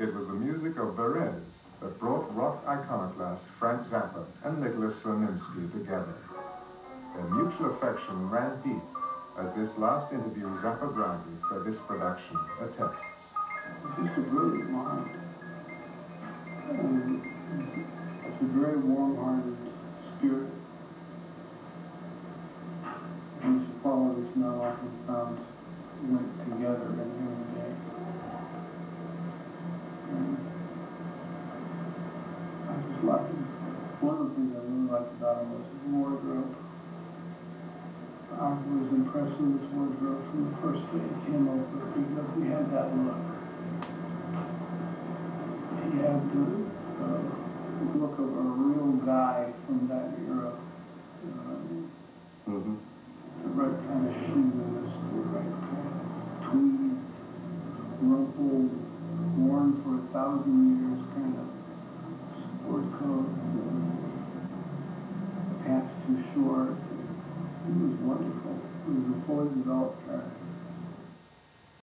It was the music of Varèse that brought rock iconoclast Frank Zappa and Nicolas Slonimsky together. Their mutual affection ran deep, as this last interview Zappa granted for this production attests. Just a brilliant mind. And it's a very warm-hearted spirit. These qualities not often found went together I just like him. One of the things I really liked about him was his wardrobe. I was impressed with his wardrobe from the first day he came over because he had that look. He had the uh, look of a real guy from that era. You know what I mean? Mm-hmm. The right kind of shoes, the right kind of tweed, rumpled, worn for a thousand years kind of sport coat, pants too short. He was wonderful. He was a fully developed guy.